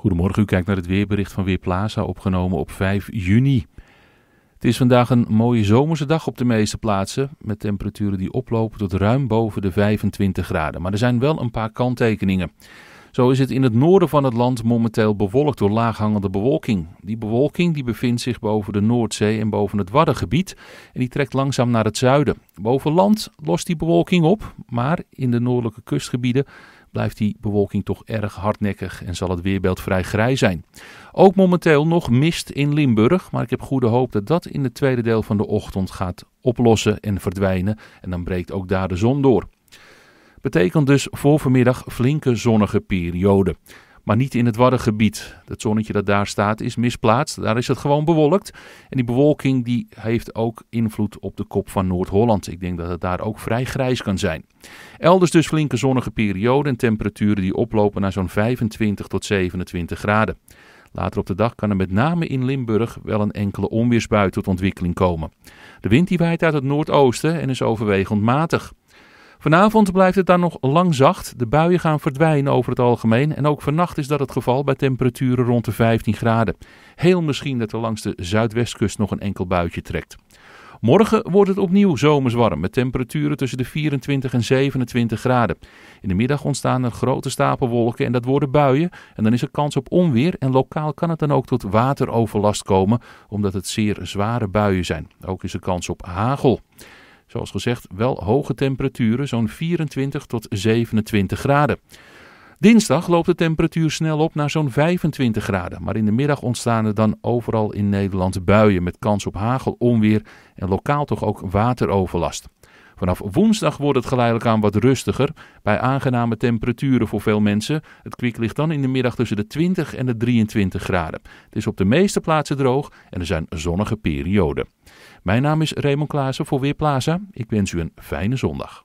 Goedemorgen, u kijkt naar het weerbericht van Weerplaza opgenomen op 5 juni. Het is vandaag een mooie zomerse dag op de meeste plaatsen, met temperaturen die oplopen tot ruim boven de 25 graden. Maar er zijn wel een paar kanttekeningen. Zo is het in het noorden van het land momenteel bewolkt door laaghangende bewolking. Die bewolking die bevindt zich boven de Noordzee en boven het Waddengebied en die trekt langzaam naar het zuiden. Boven land lost die bewolking op, maar in de noordelijke kustgebieden blijft die bewolking toch erg hardnekkig en zal het weerbeeld vrij grijs zijn. Ook momenteel nog mist in Limburg, maar ik heb goede hoop dat dat in het tweede deel van de ochtend gaat oplossen en verdwijnen en dan breekt ook daar de zon door. Betekent dus voor vanmiddag flinke zonnige periode maar niet in het Waddengebied. Het zonnetje dat daar staat is misplaatst. Daar is het gewoon bewolkt. En die bewolking die heeft ook invloed op de kop van Noord-Holland. Ik denk dat het daar ook vrij grijs kan zijn. Elders dus flinke zonnige periode en temperaturen die oplopen naar zo'n 25 tot 27 graden. Later op de dag kan er met name in Limburg wel een enkele onweersbui tot ontwikkeling komen. De wind die waait uit het noordoosten en is overwegend matig. Vanavond blijft het dan nog lang zacht. De buien gaan verdwijnen over het algemeen. En ook vannacht is dat het geval bij temperaturen rond de 15 graden. Heel misschien dat er langs de zuidwestkust nog een enkel buitje trekt. Morgen wordt het opnieuw zomers warm met temperaturen tussen de 24 en 27 graden. In de middag ontstaan er grote stapelwolken en dat worden buien. En dan is er kans op onweer en lokaal kan het dan ook tot wateroverlast komen omdat het zeer zware buien zijn. Ook is er kans op hagel. Zoals gezegd, wel hoge temperaturen, zo'n 24 tot 27 graden. Dinsdag loopt de temperatuur snel op naar zo'n 25 graden, maar in de middag ontstaan er dan overal in Nederland buien met kans op hagel, onweer en lokaal toch ook wateroverlast. Vanaf woensdag wordt het geleidelijk aan wat rustiger, bij aangename temperaturen voor veel mensen. Het kwik ligt dan in de middag tussen de 20 en de 23 graden. Het is op de meeste plaatsen droog en er zijn zonnige perioden. Mijn naam is Raymond Klaassen voor Weerplaza. Ik wens u een fijne zondag.